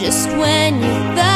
just when you felt